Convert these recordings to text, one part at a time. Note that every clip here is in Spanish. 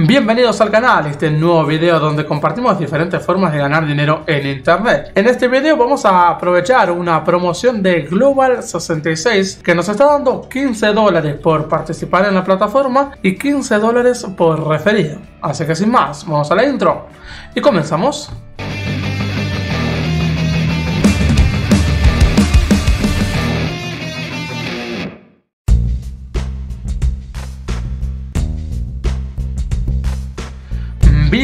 Bienvenidos al canal, este nuevo video donde compartimos diferentes formas de ganar dinero en internet. En este video vamos a aprovechar una promoción de Global 66 que nos está dando 15 dólares por participar en la plataforma y 15 dólares por referido. Así que sin más, vamos a la intro y comenzamos.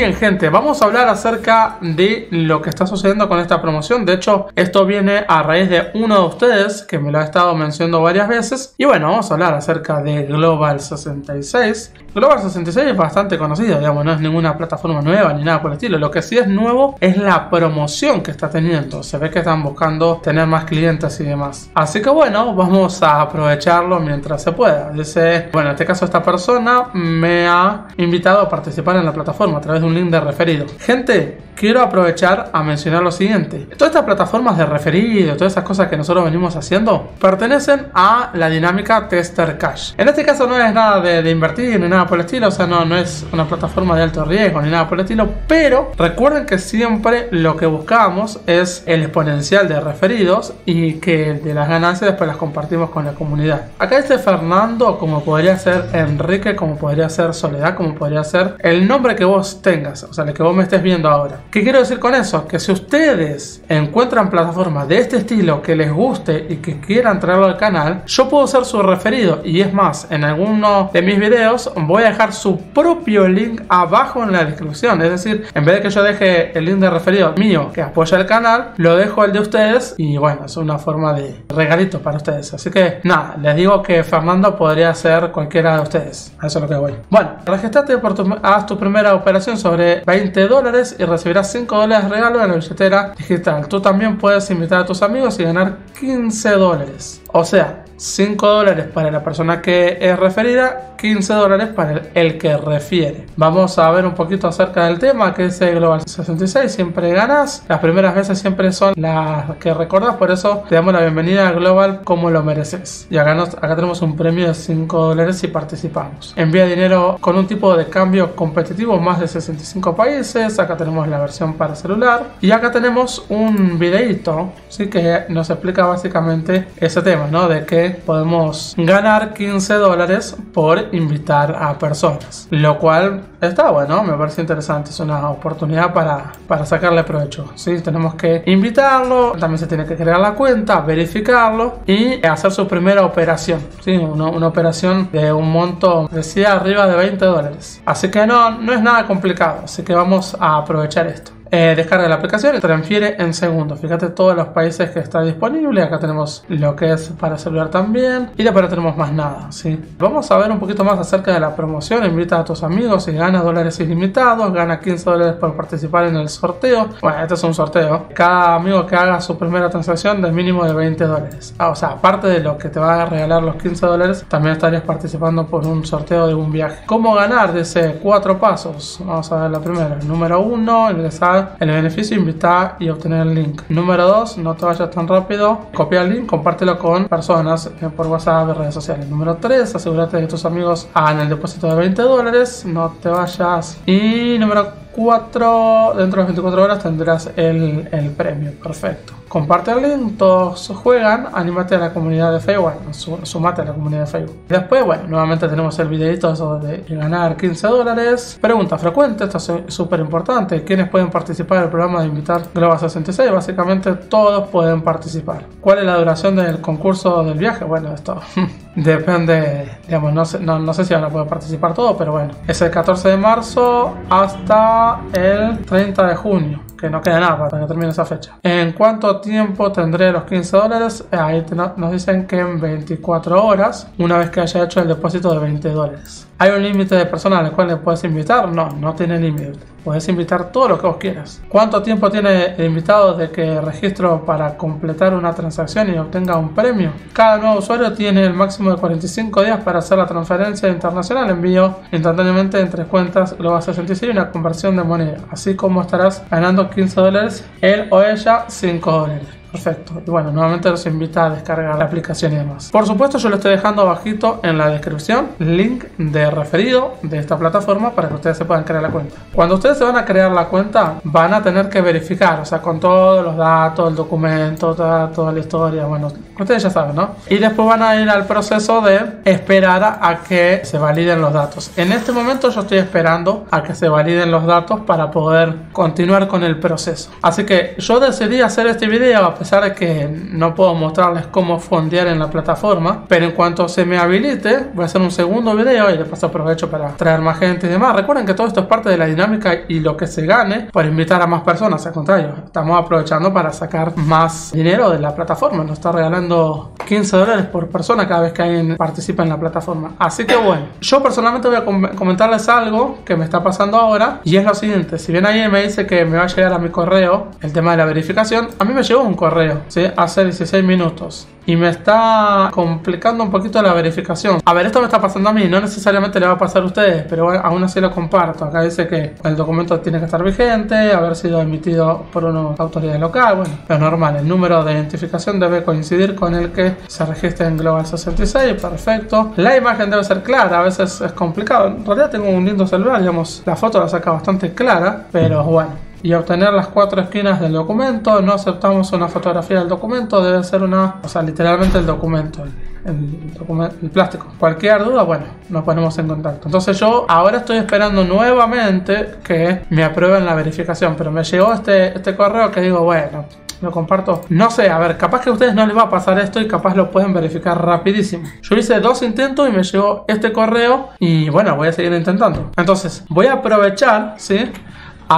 Bien gente, vamos a hablar acerca de lo que está sucediendo con esta promoción. De hecho, esto viene a raíz de uno de ustedes que me lo ha estado mencionando varias veces. Y bueno, vamos a hablar acerca de Global 66. Global 66 es bastante conocido, digamos, no es ninguna plataforma nueva ni nada por el estilo. Lo que sí es nuevo es la promoción que está teniendo. Se ve que están buscando tener más clientes y demás. Así que bueno, vamos a aprovecharlo mientras se pueda. Dice, bueno, en este caso esta persona me ha invitado a participar en la plataforma de un link de referido. Gente, quiero aprovechar a mencionar lo siguiente. Todas estas plataformas de referido, todas esas cosas que nosotros venimos haciendo, pertenecen a la dinámica Tester Cash. En este caso no es nada de, invertir ni nada por el estilo, o sea, no, no es una plataforma de alto riesgo ni nada por el estilo, pero recuerden que siempre lo que buscamos es el exponencial de referidos y que de las ganancias después las compartimos con la comunidad. Acá dice Fernando, como podría ser Enrique, como podría ser Soledad, como podría ser el nombre que vos tengas, o sea, el que vos me estés viendo ahora. ¿Qué quiero decir con eso? Que si ustedes encuentran plataformas de este estilo que les guste y que quieran traerlo al canal, yo puedo ser su referido. Y es más, en alguno de mis videos voy a dejar su propio link abajo en la descripción. Es decir, en vez de que yo deje el link de referido mío que apoya el canal, lo dejo el de ustedes. Y bueno, es una forma de regalito para ustedes. Así que nada, les digo que Fernando podría ser cualquiera de ustedes. A eso es lo que voy. Bueno, registrate por tu, haz tu primera operación sobre 20 dólares y recibirás 5 dólares regalo en la billetera digital. Tú también puedes invitar a tus amigos y ganar 15 dólares. O sea, 5 dólares para la persona que es referida, 15 dólares para el, que refiere. Vamos a ver un poquito acerca del tema que es el Global 66. Siempre ganas. Las primeras veces siempre son las que recordás. Por eso te damos la bienvenida a Global como lo mereces. Y acá, acá tenemos un premio de 5 dólares si participamos. Envía dinero con un tipo de cambio competitivo más de 65 países. Acá tenemos la versión para celular. Y acá tenemos un videito ¿sí? que nos explica básicamente ese tema, ¿no? De que podemos ganar 15 dólares por invitar a personas. Lo cual está bueno, me parece interesante. Es una oportunidad para, para sacarle provecho. ¿sí? Tenemos que invitarlo, también se tiene que crear la cuenta, verificarlo y hacer su primera operación. ¿sí? Una, una operación de un monto, decía, arriba de 20 dólares. Así que no, no es nada complicado. Así que vamos a aprovechar esto. Eh, descarga la aplicación y transfiere en segundos. Fíjate todos los países que está disponible. Acá tenemos lo que es para celular también. Y después no tenemos más nada. ¿sí? Vamos a ver un poquito más acerca de la promoción. Invita a tus amigos y gana dólares ilimitados. Gana 15 dólares por participar en el sorteo. Bueno, este es un sorteo. Cada amigo que haga su primera transacción de mínimo de 20 dólares. Ah, o sea, aparte de lo que te va a regalar los 15 dólares, también estarías participando por un sorteo de un viaje. ¿Cómo ganar? Dice cuatro pasos. Vamos a ver la primera. Número uno, ingresar el beneficio, invitar y obtener el link. Número 2, no te vayas tan rápido. Copia el link, compártelo con personas eh, por WhatsApp y redes sociales. Número 3, asegúrate de que tus amigos hagan el depósito de 20 dólares. No te vayas. Y número 4, dentro de las 24 horas tendrás el, el premio. Perfecto. Comparte el link, todos juegan, anímate a la comunidad de Facebook, sumate a la comunidad de Facebook. Después, bueno, nuevamente tenemos el videito de ganar 15 dólares. Pregunta frecuente, esto es súper importante. ¿Quiénes pueden participar en el programa de invitar Global 66? Básicamente todos pueden participar. ¿Cuál es la duración del concurso del viaje? Bueno, esto depende, digamos, no sé, no, no sé si van a poder participar todos, pero bueno, es el 14 de marzo hasta el 30 de junio, no queda nada para que termine esa fecha. ¿En cuánto tiempo tendré los 15 dólares? Ahí nos dicen que en 24 horas, una vez que haya hecho el depósito de 20 dólares. ¿Hay un límite de personas a las cuales puedes invitar? No, no tiene límite. Puedes invitar todo lo que vos quieras. ¿Cuánto tiempo tiene el invitado de que registro para completar una transacción y obtenga un premio? Cada nuevo usuario tiene el máximo de 45 días para hacer la transferencia internacional. Envío instantáneamente entre cuentas Global 66 y una conversión de moneda. Así como estarás ganando 15 dólares, él o ella 5 dólares. Perfecto. Y bueno, nuevamente los invita a descargar la aplicación y demás. Por supuesto, yo lo estoy dejando abajito en la descripción link de referido de esta plataforma para que ustedes se puedan crear la cuenta. Cuando ustedes se van a crear la cuenta, van a tener que verificar, o sea, con todos los datos, el documento, toda, toda la historia, bueno, ustedes ya saben, ¿no? Y después van a ir al proceso de esperar a que se validen los datos. En este momento yo estoy esperando a que se validen los datos para poder continuar con el proceso. Así que yo decidí hacer este video a pesar de que no puedo mostrarles cómo fondear en la plataforma, pero en cuanto se me habilite, voy a hacer un segundo video y de paso aprovecho para traer más gente y demás. Recuerden que todo esto es parte de la dinámica y lo que se gane por invitar a más personas, al contrario, estamos aprovechando para sacar más dinero de la plataforma, nos está regalando 15 dólares por persona cada vez que alguien participa en la plataforma. Así que bueno, yo personalmente voy a comentarles algo que me está pasando ahora y es lo siguiente, si bien alguien me dice que me va a llegar a mi correo el tema de la verificación, a mí me llegó un correo, ¿sí? Hace 16 minutos y me está complicando un poquito la verificación. A ver, esto me está pasando a mí, no necesariamente le va a pasar a ustedes, pero aún así lo comparto. Acá dice que el documento tiene que estar vigente, haber sido emitido por una autoridad local, bueno, es normal. El número de identificación debe coincidir con el que se registra en Global 66, perfecto. La imagen debe ser clara, a veces es complicado. En realidad tengo un lindo celular, digamos, la foto la saca bastante clara, pero bueno y obtener las cuatro esquinas del documento. No aceptamos una fotografía del documento, debe ser una, o sea, literalmente el documento, el, documento, el plástico. Cualquier duda, bueno, nos ponemos en contacto. Entonces yo ahora estoy esperando nuevamente que me aprueben la verificación, pero me llegó este, este correo que digo, bueno, lo comparto. No sé, a ver, capaz que a ustedes no les va a pasar esto y capaz lo pueden verificar rapidísimo. Yo hice dos intentos y me llegó este correo y bueno, voy a seguir intentando. Entonces, voy a aprovechar, ¿sí?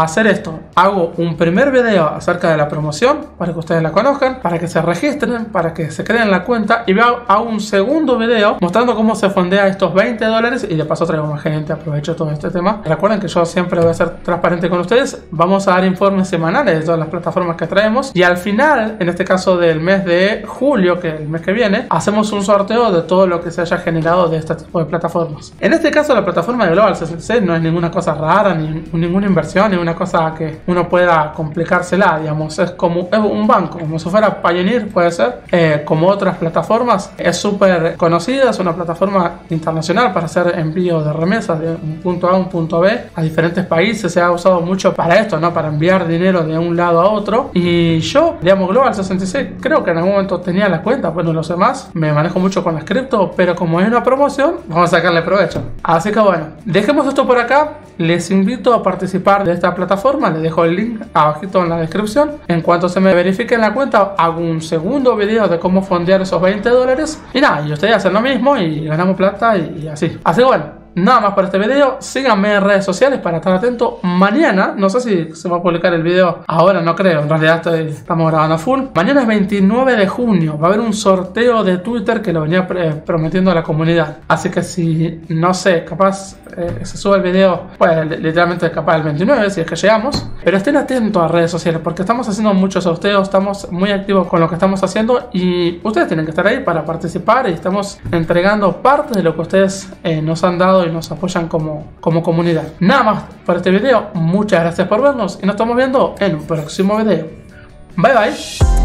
A hacer esto. Hago un primer video acerca de la promoción para que ustedes la conozcan, para que se registren, para que se creen la cuenta y hago un segundo video mostrando cómo se fondea estos 20 dólares y de paso traigo más gente, aprovecho todo este tema. Recuerden que yo siempre voy a ser transparente con ustedes, vamos a dar informes semanales de todas las plataformas que traemos y al final, en este caso del mes de julio, que es el mes que viene, hacemos un sorteo de todo lo que se haya generado de este tipo de plataformas. En este caso la plataforma de Global 66 no es ninguna cosa rara, ni ninguna inversión, una cosa que uno pueda complicársela, digamos, es como es un banco, como si fuera Pioneer, puede ser, eh, como otras plataformas, es súper conocida, es una plataforma internacional para hacer envío de remesas de un punto A a un punto B a diferentes países, se ha usado mucho para esto, ¿no? Para enviar dinero de un lado a otro. Y yo, digamos, Global 66, creo que en algún momento tenía la cuenta, bueno, los demás, me manejo mucho con las cripto, pero como es una promoción, vamos a sacarle provecho. Así que bueno, dejemos esto por acá, les invito a participar de esta plataforma, les dejo el link abajito en la descripción. En cuanto se me verifique en la cuenta, hago un segundo video de cómo fondear esos 20 dólares. Y nada, y ustedes hacen lo mismo y ganamos plata y, así. Así que bueno, Nada más por este video, síganme en redes sociales para estar atento. Mañana, no sé si se va a publicar el video ahora, no creo, en realidad estamos grabando full. Mañana es 29 de junio, va a haber un sorteo de Twitter que lo venía prometiendo a la comunidad. Así que si, no sé, capaz eh, se sube el video, pues literalmente capaz el 29, si es que llegamos. Pero estén atentos a redes sociales porque estamos haciendo muchos sorteos, estamos muy activos con lo que estamos haciendo y ustedes tienen que estar ahí para participar y estamos entregando parte de lo que ustedes eh, nos han dado y nos apoyan como, como comunidad. Nada más por este video, muchas gracias por vernos y nos estamos viendo en un próximo video. Bye bye.